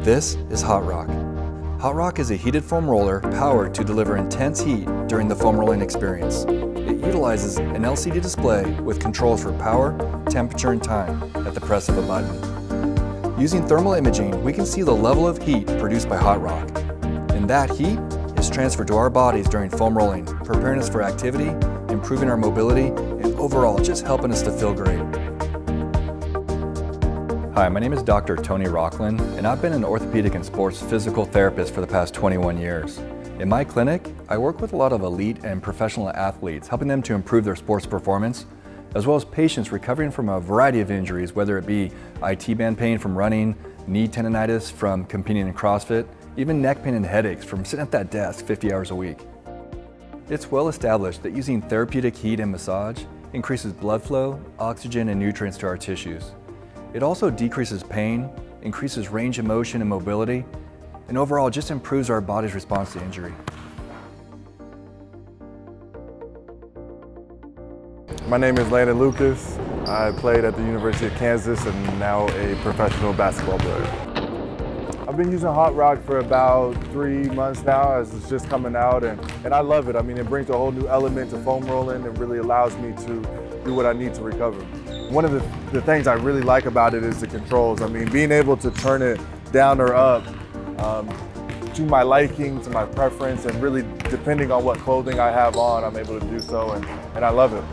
This is HotRock. Hot Rock is a heated foam roller powered to deliver intense heat during the foam rolling experience. It utilizes an LCD display with controls for power, temperature, and time at the press of a button. Using thermal imaging, we can see the level of heat produced by HotRock. And that heat is transferred to our bodies during foam rolling, preparing us for activity, improving our mobility, and overall just helping us to feel great. Hi, my name is Dr. Tony Rocklin, and I've been an orthopedic and sports physical therapist for the past 21 years. In my clinic, I work with a lot of elite and professional athletes, helping them to improve their sports performance, as well as patients recovering from a variety of injuries, whether it be IT band pain from running, knee tendonitis from competing in CrossFit, even neck pain and headaches from sitting at that desk 50 hours a week. It's well established that using therapeutic heat and massage increases blood flow, oxygen, and nutrients to our tissues. It also decreases pain, increases range of motion and mobility, and overall just improves our body's response to injury. My name is Landon Lucas. I played at the University of Kansas and now a professional basketball player. I've been using HotRock for about three months now as it's just coming out and, and I love it. I mean, it brings a whole new element to foam rolling and really allows me to do what I need to recover. One of the, the things I really like about it is the controls. I mean, being able to turn it down or up um, to my liking, to my preference, and really depending on what clothing I have on, I'm able to do so, and, and I love it.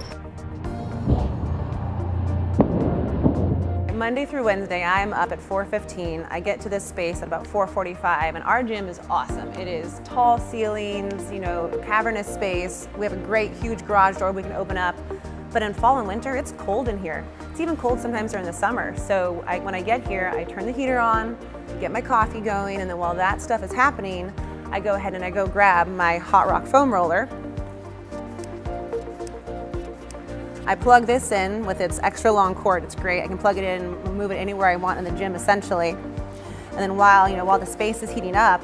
Monday through Wednesday, I'm up at 4.15. I get to this space at about 4.45, and our gym is awesome. It is tall ceilings, you know, cavernous space. We have a great, huge garage door we can open up. But in fall and winter, it's cold in here. It's even cold sometimes during the summer. So I, when I get here, I turn the heater on, get my coffee going, and then while that stuff is happening, I go ahead and I go grab my HotRock foam roller. I plug this in with its extra long cord. It's great. I can plug it in, move it anywhere I want in the gym essentially. And then while, you know, while the space is heating up,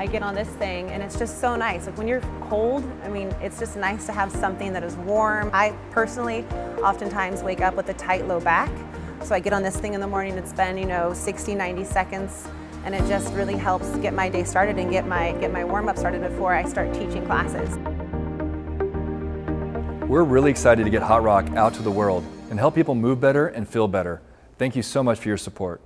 I get on this thing and it's just so nice. Like when you're cold, I mean, it's just nice to have something that is warm. I personally oftentimes wake up with a tight low back. So I get on this thing in the morning, it's been, you know, 60, 90 seconds and it just really helps get my day started and get my, get my warm up started before I start teaching classes. We're really excited to get HotRock out to the world and help people move better and feel better. Thank you so much for your support.